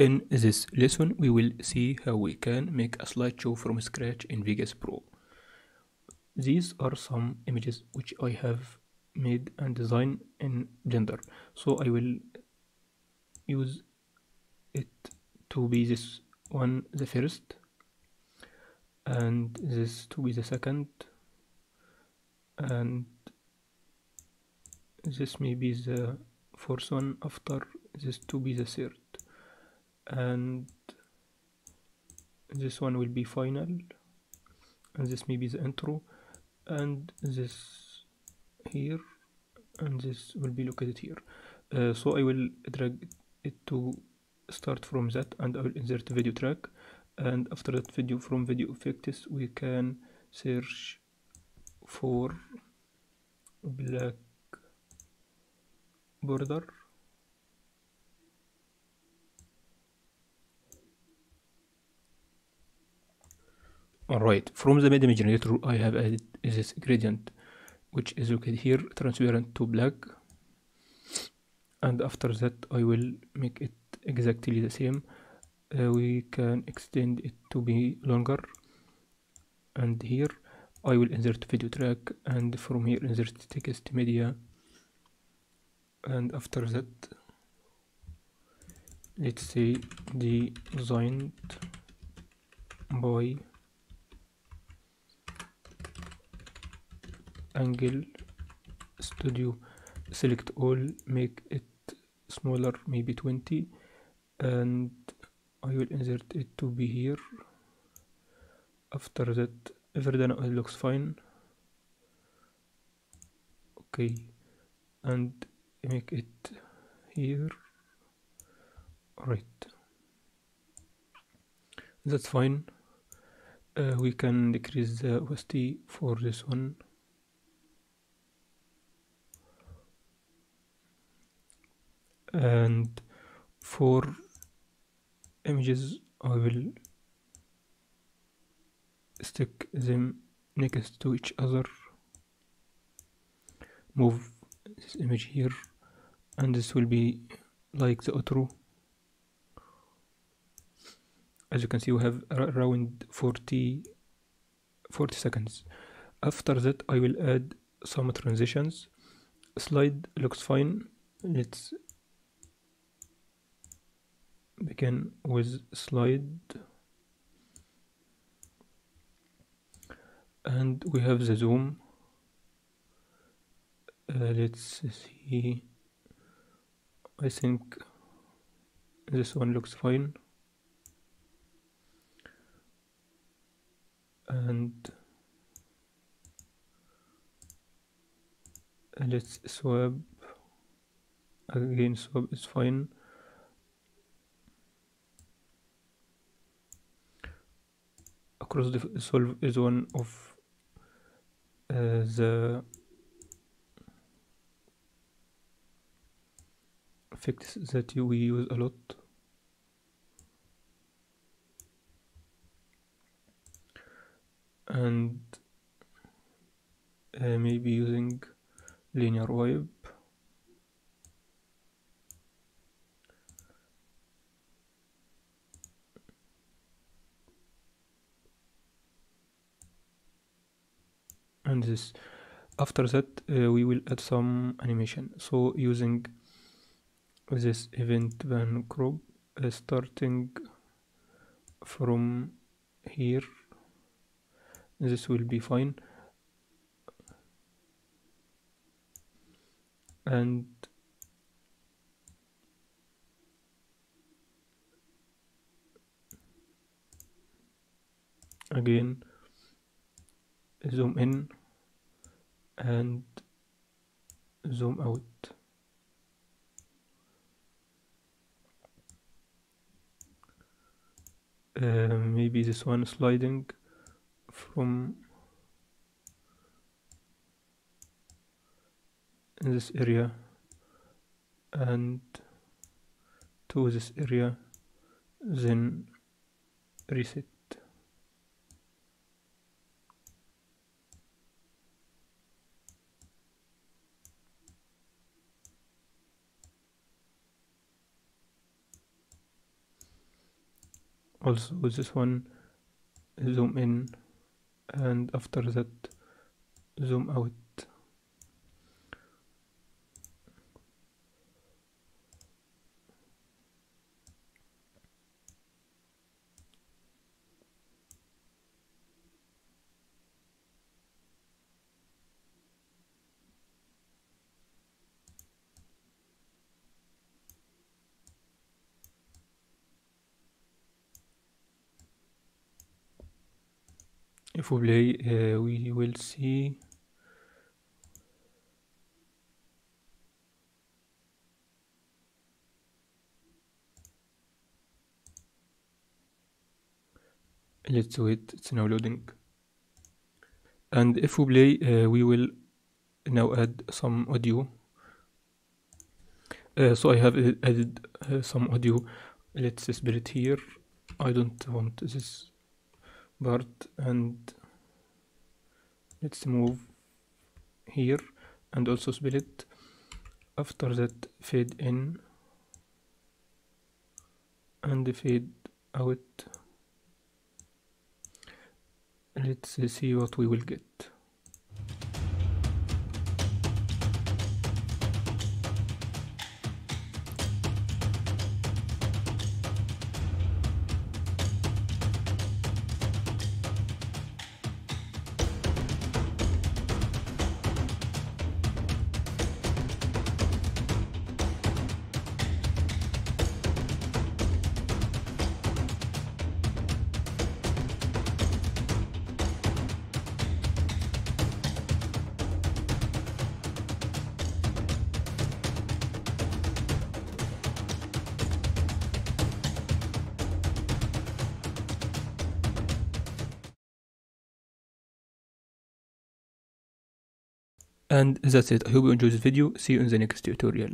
In this lesson, we will see how we can make a slideshow from scratch in Vegas Pro. These are some images which I have made and designed in Blender. So I will use it to be this one the first and this to be the second and this may be the fourth one after this to be the third and this one will be final. And this may be the intro. And this here. And this will be located here. Uh, so I will drag it to start from that and I will insert video track. And after that video from video effects we can search for black border alright from the media generator I have added this gradient which is located here transparent to black. And after that I will make it exactly the same. Uh, we can extend it to be longer. And here I will insert video track and from here insert text media. And after that let's say designed by angle studio. Select all make it smaller maybe 20 and I will insert it to be here. After that everything it looks fine. Okay and make it here. Right that's fine. Uh, we can decrease the opacity for this one and for images I will stick them next to each other. Move this image here and this will be like the outro. As you can see we have around 40 40 seconds. After that I will add some transitions. Slide looks fine. Let's begin with slide. And we have the zoom. Uh, let's see. I think this one looks fine. And let's swap again swap is fine cross dissolve is one of uh, the effects that we use a lot. And uh, maybe using linear wipe and this after that uh, we will add some animation. So using this Event Pan/Crop uh, starting from here this will be fine. And again zoom in and zoom out. Uh, maybe this one sliding from this area and to this area then reset also this one zoom in and after that zoom out if we play uh, we will see. Let's wait it's now loading. And if we play uh, we will now add some audio. Uh, so I have added uh, some audio. Let's split it here. I don't want this part and let's move here and also split after that fade in and fade out. Let's see what we will get and that's it. I hope you enjoyed this video. See you in the next tutorial